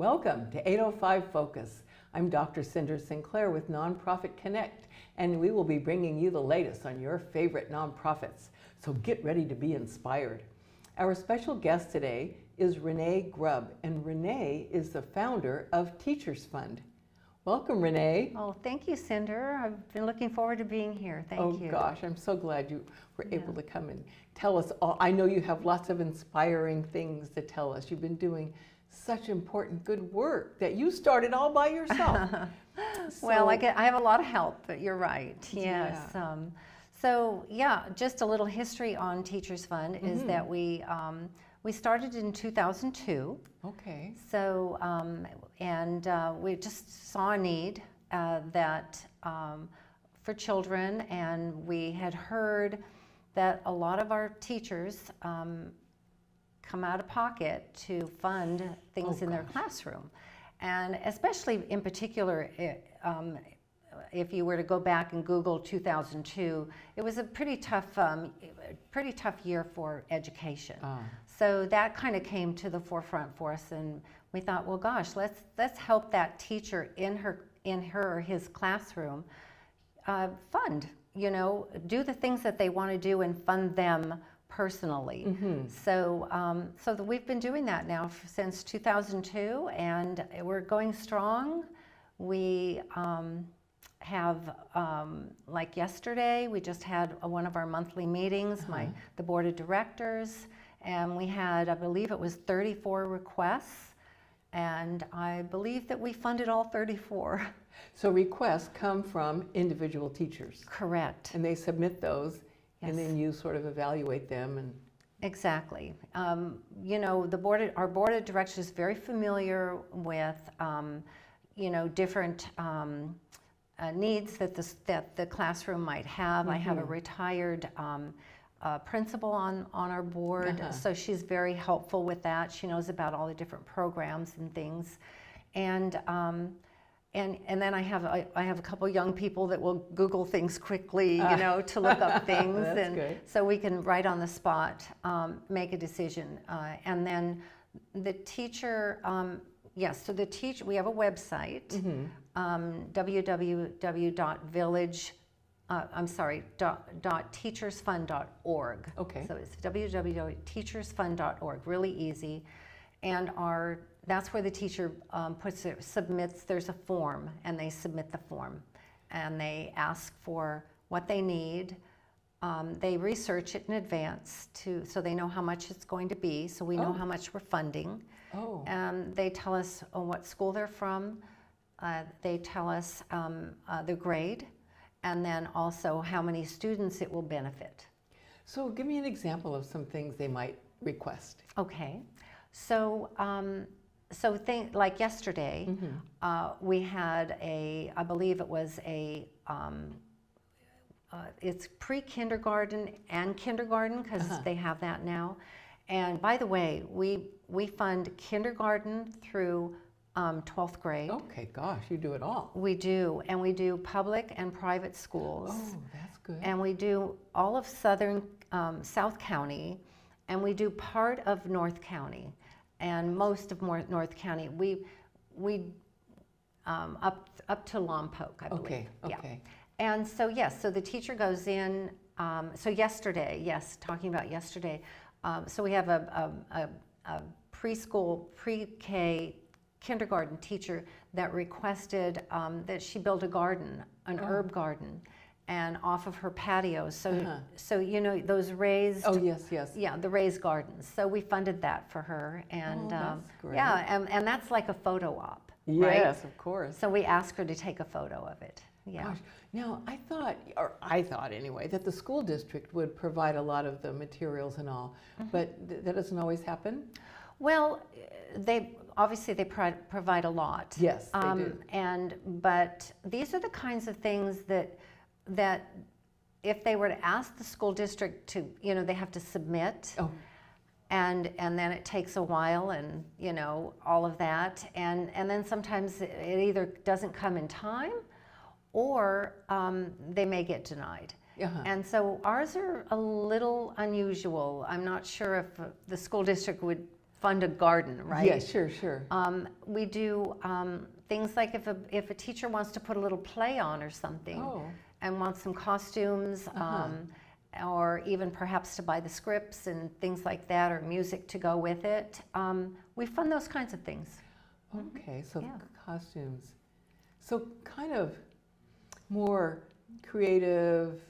Welcome to 805 Focus. I'm Dr. Cynder Sinclair with Nonprofit Connect, and we will be bringing you the latest on your favorite nonprofits. So get ready to be inspired. Our special guest today is Renee Grubb, and Renee is the founder of Teachers Fund. Welcome, Renee. Oh, thank you, Cynder. I've been looking forward to being here. Thank oh, you. Oh gosh, I'm so glad you were yeah. able to come and tell us all. I know you have lots of inspiring things to tell us. You've been doing such important good work that you started all by yourself. so, well, I get I have a lot of help, but you're right. Yes. Yeah. Um, so yeah, just a little history on Teachers Fund mm -hmm. is that we um, we started in 2002. Okay. So, um, and uh, we just saw a need uh, that um, for children, and we had heard that a lot of our teachers um, come out of pocket to fund things oh, in their classroom. And especially in particular, it, um, if you were to go back and Google 2002, it was a pretty tough, um, pretty tough year for education. Ah. So that kind of came to the forefront for us, and we thought, well, gosh, let's let's help that teacher in her in her or his classroom uh, fund, you know, do the things that they want to do and fund them personally. Mm -hmm. So, um, so we've been doing that now since 2002, and we're going strong. We um, have um, like yesterday we just had a, one of our monthly meetings uh -huh. my uh-huh. the board of directors and we had i believe it was 34 requests and i believe that we funded all 34 so requests come from individual teachers correct and they submit those yes. and then you sort of evaluate them and Exactly. Um, you know, the board, of, our board of directors is very familiar with, um, you know, different um, uh, needs that the, that the classroom might have. Mm -hmm. I have a mm-hmm. retired um, uh, principal on, on our board, uh -huh. so she's very helpful with that. She knows about all the different programs and things. And, um, and, and then I have, I, I, have a couple young people that will Google things quickly, you know, to look up things. and good. So we can right on the spot um, make a decision. Uh, and then the teacher um, yes, so the teach, we have a website, mm -hmm. um, www.village, uh, I'm sorry, dot, dot teachersfund.org. Okay. So it's www.teachersfund.org, really easy. And our, that's where the teacher um, puts it, submits, there's a form, and they submit the form. And they ask for what they need, um, they research it in advance to so they know how much it's going to be, so we know oh. how much we're funding. Oh. Um, they tell us uh, what school they're from. Uh, they tell us um, uh, the grade, and then also how many students it will benefit. So give me an example of some things they might request. Okay. So, um, so think, like yesterday, mm -hmm. uh, we had a, I believe it was a, um, uh, it's pre-kindergarten and kindergarten because uh -huh. they have that now. And by the way, we, we fund kindergarten through um, 12th grade. Okay, gosh, you do it all. We do, and we do public and private schools. Oh, that's good. And we do all of Southern, um, South County, and we do part of North County, and most of North County. We, we um, up, up to Lompoc, I believe. Okay, okay. Yeah. And so, yes, so the teacher goes in, um, so yesterday, yes, talking about yesterday, um, so we have a, a, a, a preschool, pre-K kindergarten teacher that requested um, that she build a garden, an oh. herb garden, and off of her patio. So, uh -huh. so you know those raised. Oh yes, yes. Yeah, the raised gardens. So we funded that for her, and oh, um, yeah, and, and that's like a photo op. Yes, right? of course. So we asked her to take a photo of it. Yeah. Gosh. Now, I thought, or I thought anyway, that the school district would provide a lot of the materials and all, mm -hmm. but th that doesn't always happen? Well, they obviously they pro provide a lot. Yes, they um, do. And but these are the kinds of things that that if they were to ask the school district to, you know, they have to submit. Oh. And, and then it takes a while and you know all of that and, and then sometimes it either doesn't come in time or um, they may get denied. Uh-huh. And so ours are a little unusual. I'm not sure if the school district would fund a garden, right? Yeah, sure, sure. Um, we do um, things like if a, if a teacher wants to put a little play on or something Oh. And want some costumes, um, or even perhaps to buy the scripts and things like that, or music to go with it, um, we fund those kinds of things. Okay, so Yeah. costumes. So kind of more creative,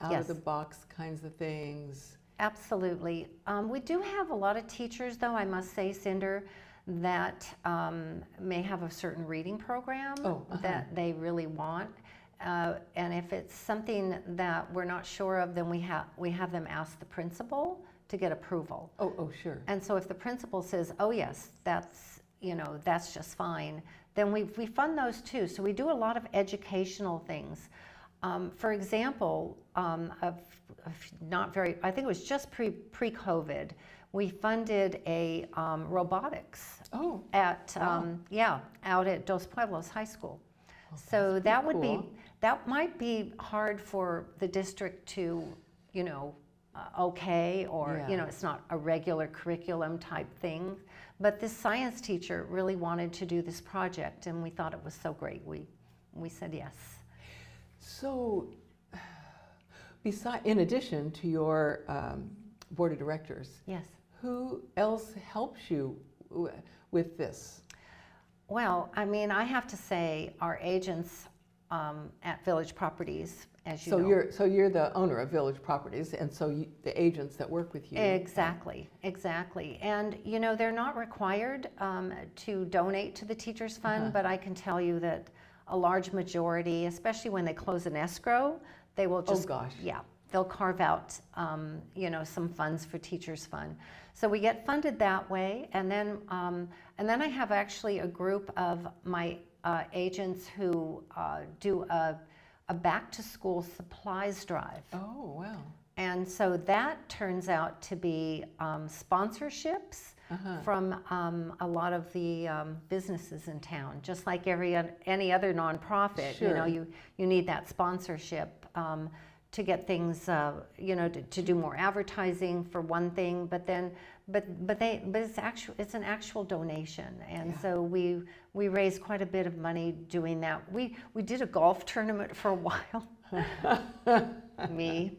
out Yes. of the box kinds of things. Absolutely. Um, we do have a lot of teachers, though, I must say, Cynder, that um, may have a certain reading program Oh, uh-huh. that they really want. Uh, and if it's something that we're not sure of, then we, have we have them ask the principal to get approval. Oh, oh, sure. And so if the principal says, oh, yes, that's, you know, that's just fine, then we, we fund those too. So we do a lot of educational things. Um, for example, um, of, of not very, I think it was just pre, pre-COVID, we funded a um, robotics Oh, at, Wow. um, yeah, out at Dos Pueblos High School. Oh, So that pretty would be, cool. That might be hard for the district to, you know, uh, okay, or, Yeah. you know, it's not a regular curriculum type thing. But this science teacher really wanted to do this project, and we thought it was so great. We, we said yes. so beside, in addition to your um, board of directors, Yes. who else helps you w- with this? Well, I mean, I have to say, our agents um, at Village Properties, as you So know. you're, so you're the owner of Village Properties, and so you, the agents that work with you. Exactly, exactly. And, you know, they're not required um, to donate to the Teachers Fund, Uh-huh. but I can tell you that a large majority, especially when they close an escrow, they will Oh, just. gosh. Yeah, they'll carve out, um, you know, some funds for Teachers Fund. So we get funded that way, and then, um, and then I have actually a group of my uh, agents who uh, do a, a back-to-school supplies drive. Oh, wow. And so that turns out to be um, sponsorships Uh-huh. from um, a lot of the um, businesses in town. Just like every any other nonprofit, you know, you you need that sponsorship um, to get things, uh, you know, to, to do more advertising for one thing. But then, but but they but it's actual it's an actual donation, and Yeah. so we we raised quite a bit of money doing that. We we did a golf tournament for a while. me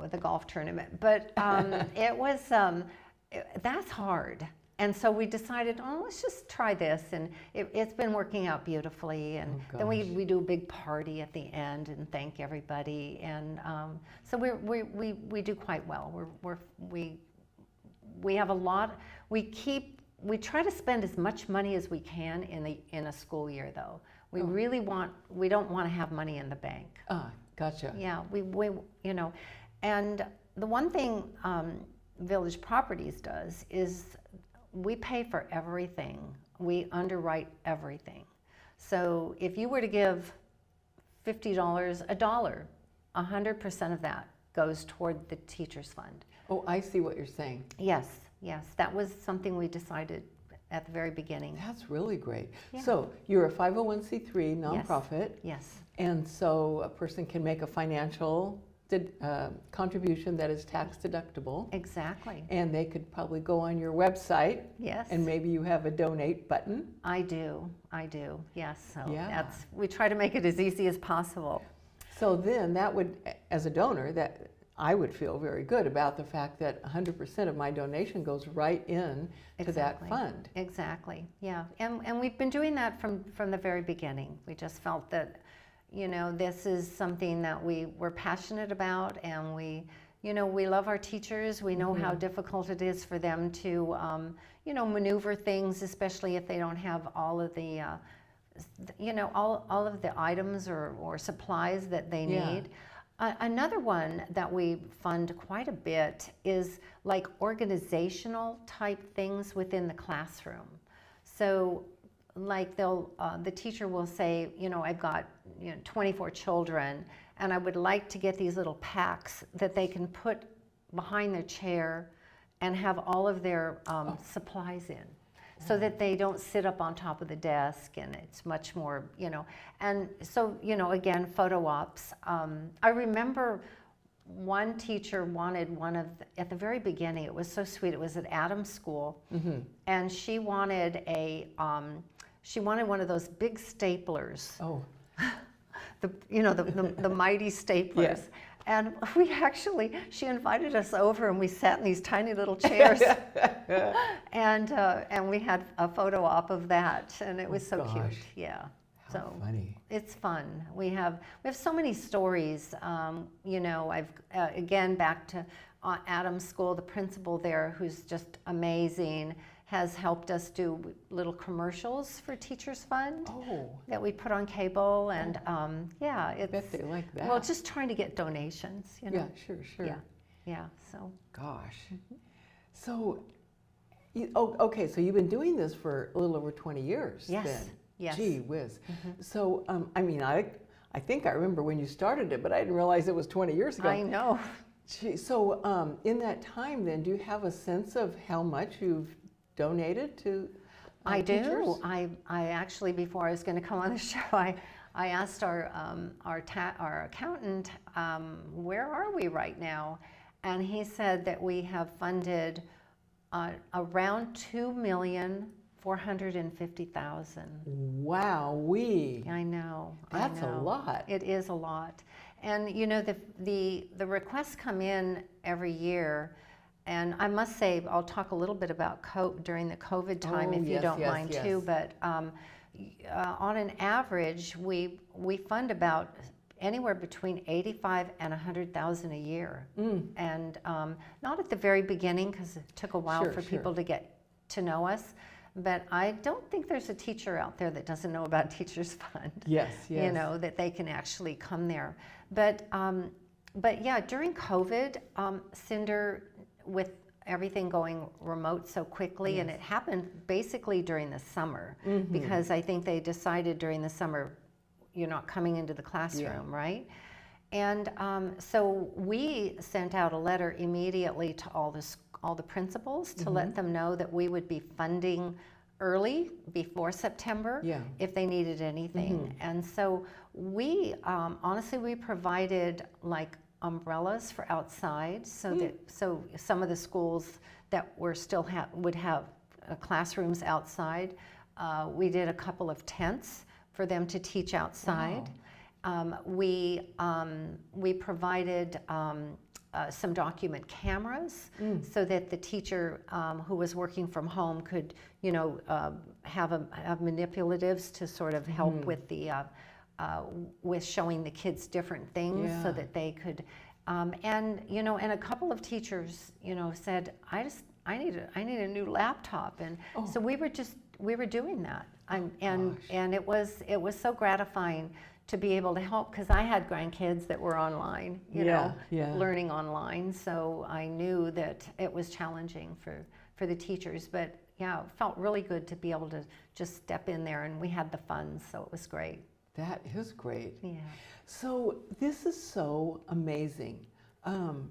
with a golf tournament, but um, it was um, it- that's hard. And so we decided, oh, let's just try this, and it, it's been working out beautifully. And Oh, then we, we do a big party at the end and thank everybody. And um, so we're, we we we do quite well. We're, we're we we have a lot. We keep we try to spend as much money as we can in a in a school year, though. We Oh. really want we don't want to have money in the bank. Ah, gotcha. Yeah, we, we, you know, and the one thing um, Village Properties does is we pay for everything. We underwrite everything. So if you were to give fifty dollars, a dollar, a hundred percent of that goes toward the teachers fund. Oh, I see what you're saying. Yes, yes, that was something we decided at the very beginning. That's really great. Yeah. So you're a 501c3 nonprofit, Yes, yes. and so a person can make a financial uh, contribution that is tax deductible, exactly. and they could probably go on your website, Yes. and maybe you have a donate button. I do, I do, yes. So Yeah. that's, we try to make it as easy as possible. So then that would, as a donor, that I would feel very good about the fact that 100% of my donation goes right in to that Exactly. fund. Exactly, yeah. And, and we've been doing that from, from the very beginning. We just felt that, you know, this is something that we were passionate about and we, you know, we love our teachers. We know how difficult it is for them to, um, you know, maneuver things, especially if they don't have all of the, uh, you know, all, all of the items or, or supplies that they Yeah. need. Uh, another one that we fund quite a bit is like organizational type things within the classroom. So, like they'll, uh, the teacher will say, you know, I've got you know 24 children, and I would like to get these little packs that they can put behind their chair, and have all of their um, supplies in so that they don't sit up on top of the desk and it's much more, you know. And so, you know, again, photo ops. Um, I remember one teacher wanted one of the, at the very beginning. It was so sweet. It was at Adams School, and she wanted a um, she wanted one of those big staplers Oh, the you know the, the, the mighty staplers. And we actually, she invited us over, and we sat in these tiny little chairs, and uh, and we had a photo op of that, and it was so cute. Yeah. how So funny. it's fun. We have we have so many stories. Um, you know, I've uh, again back to uh, Adams School, the principal there, who's just amazing, has helped us do little commercials for Teachers Fund Oh, that we put on cable, and um, yeah, I bet it's they like that. well, just trying to get donations. You know. yeah, sure, sure. Yeah. Yeah. So Gosh. So, you, oh, okay, so you've been doing this for a little over 20 years Yes, then. yes. Mm-hmm. Gee whiz. So, um, I mean, I, I think I remember when you started it, but I didn't realize it was 20 years ago. I know. Gee, so, um, in that time, then, do you have a sense of how much you've donated to uh, I teachers? do. I, I actually, before I was going to come on the show, I, I asked our, um, our, ta- our accountant, um, where are we right now? And he said that we have funded uh, around two million four hundred and fifty thousand. Wow, we. I know. I That's a lot. It is a lot. And you know, the, the, the requests come in every year. And I must say, I'll talk a little bit about co- during the COVID time Oh, if you don't yes, mind yes. too. But um, uh, on an average, we, we fund about anywhere between 85 and 100,000 a year. Mm. And um, not at the very beginning because it took a while Sure, for sure. people to get to know us. But I don't think there's a teacher out there that doesn't know about Teachers Fund Yes, yes. you know that they can actually come there but um, but yeah during covid um, cynder with everything going remote so quickly and it happened basically during the summer Mm-hmm. because i think they decided during the summer you're not coming into the classroom right and um, so we sent out a letter immediately to all the all the principals to Mm-hmm. let them know that we would be funding early before September Yeah. if they needed anything. And so we, um, honestly, we provided like umbrellas for outside so that, so some of the schools that were still ha- would have uh, classrooms outside, uh, we did a couple of tents for them to teach outside. Um, we, um, we provided um, uh, some document cameras so that the teacher um, who was working from home could, you know, uh, have, a, have manipulatives to sort of help with the, uh, with showing the kids different things so that they could, um, and you know, and a couple of teachers, you know, said, I just, I need a, I need a new laptop, and so we were just, we were doing that, I'm, and gosh. and it was, it was so gratifying to be able to help because I had grandkids that were online, you Yeah, know, yeah. learning online. So I knew that it was challenging for, for the teachers. But yeah, it felt really good to be able to just step in there and we had the funds, so it was great. That is great. Yeah. So this is so amazing. Um,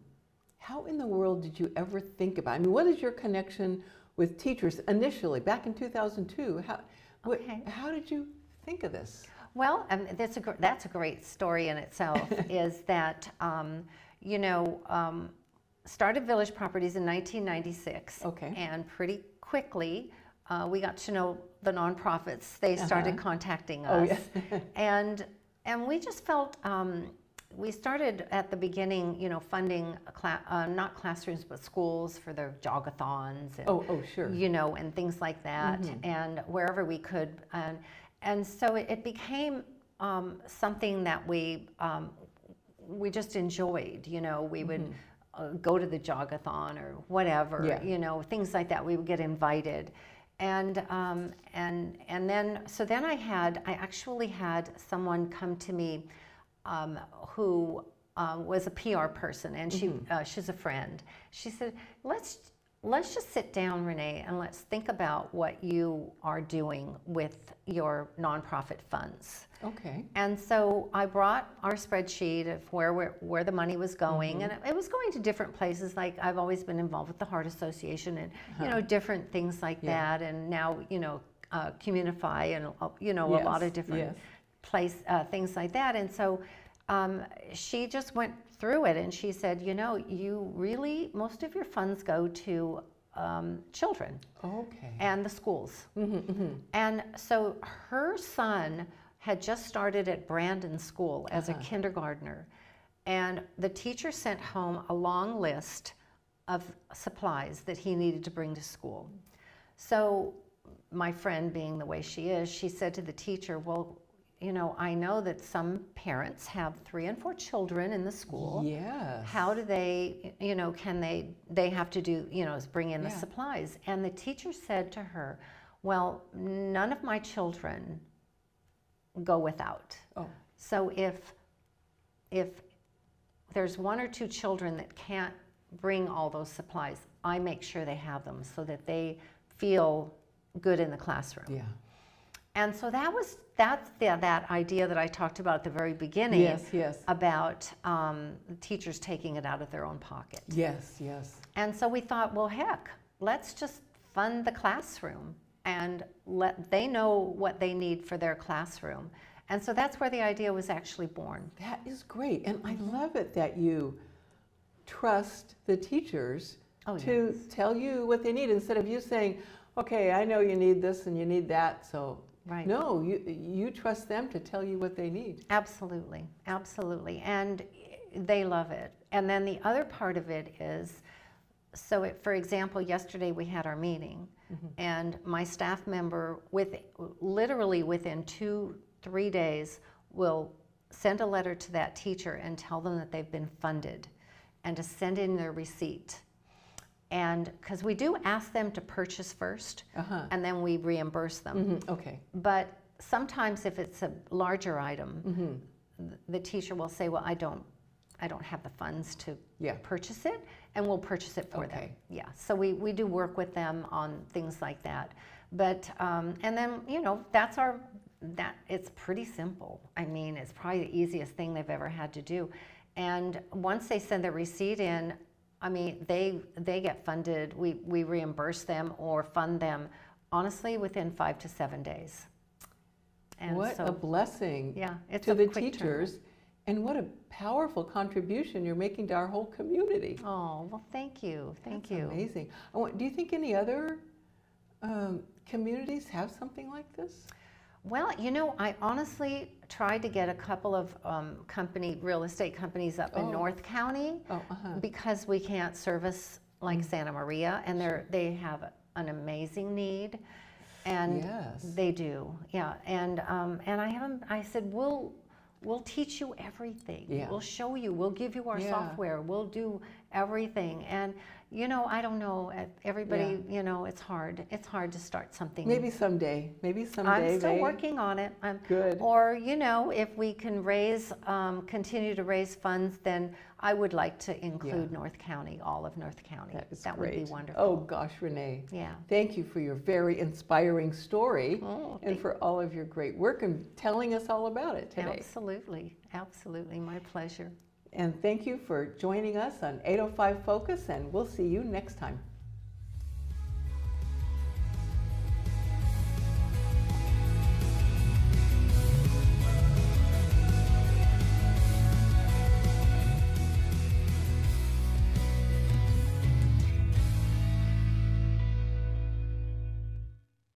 how in the world did you ever think about? I mean, what is your connection with teachers initially back in 2002? How, Okay. how did you think of this? Well, um, that's a gr- that's a great story in itself. is that um, you know um, started Village Properties in 1996. Okay. And pretty quickly, uh, we got to know the nonprofits. They started Uh-huh. contacting Oh, us, and and we just felt. Um, we started at the beginning, you know, funding a cla- uh, not classrooms but schools for their jogathons and Oh, oh, sure. you know, and things like that, and wherever we could, and and so it, it became um, something that we um, we just enjoyed. You know, we would uh, go to the jogathon or whatever. Yeah. You know, things like that. We would get invited. And um, and and then so then I had I actually had someone come to me um, who uh, was a PR person, and she uh, she's a friend. She said, "Let's let's just sit down, Renee, and let's think about what you are doing with your nonprofit funds." Okay. And so I brought our spreadsheet of where we're, where the money was going, and it, it was going to different places. Like I've always been involved with the Heart Association, and you know different things like Yeah. that. And now you know uh, Communify, and uh, you know a lot of different yes. place uh, things like that. And so um, she just went through it and she said, you know, you really, most of your funds go to um, children Okay. and the schools. Mm-hmm, And so her son had just started at Brandon School as Uh-huh. a kindergartner. And the teacher sent home a long list of supplies that he needed to bring to school. So, my friend, being the way she is, she said to the teacher, Well, you know, I know that some parents have three and four children in the school. Yes. How do they, you know, can they, they have to do, you know, is bring in the supplies. And the teacher said to her, well, none of my children go without. Oh, So if, if there's one or two children that can't bring all those supplies, I make sure they have them so that they feel good in the classroom. yeah. And so that was, that's the, that idea that I talked about at the very beginning Yes, yes. about um, teachers taking it out of their own pocket. Yes, yes. And so we thought, well, heck, let's just fund the classroom and let they know what they need for their classroom. And so that's where the idea was actually born. That is great. And I Mm-hmm. love it that you trust the teachers Oh, to tell you what they need instead of you saying, okay, I know you need this and you need that. So, Right. no, you, you trust them to tell you what they need. Absolutely, absolutely. And they love it. And then the other part of it is so, it, for example, yesterday we had our meeting, mm-hmm. and my staff member, with literally within two, three days, will send a letter to that teacher and tell them that they've been funded and to send in their receipt. And because we do ask them to purchase first, Uh-huh. and then we reimburse them. Mhm, Okay. But sometimes if it's a larger item, Mhm. th- the teacher will say, well, I don't, I don't have the funds to Yeah. purchase it, and we'll purchase it for them. Okay. Yeah, so we, we do work with them on things like that. But, um, and then, you know, that's our, that, it's pretty simple. I mean, it's probably the easiest thing they've ever had to do. And once they send the receipt in, I mean, they, they get funded, we, we reimburse them or fund them, honestly, within five to seven days. And what so, a blessing yeah, it's to the teachers. And what a powerful contribution you're making to our whole community. Oh, well, thank you, thank That's you. Amazing. Do you think any other um, communities have something like this? Well, you know, I honestly tried to get a couple of um, company, real estate companies up Oh. in North County Oh, uh-huh. because we can't service like Santa Maria, and they're they have an amazing need, and Yes. they do, yeah. And um, and I haven't. I said we'll we'll teach you everything. Yeah. We'll show you. We'll give you our Yeah. software. We'll do everything. And you know, I don't know. Everybody, you know, it's hard. It's hard to start something. Maybe someday. Maybe someday. I'm still they- working on it. I'm, Good. Or, you know, if we can raise, um, continue to raise funds, then I would like to include North County, all of North County. That is would great. be wonderful. Oh gosh, Renee. Yeah. Thank you for your very inspiring story Oh, and for all of your great work and telling us all about it today. Absolutely, absolutely, my pleasure. And thank you for joining us on 805 Focus, and we'll see you next time.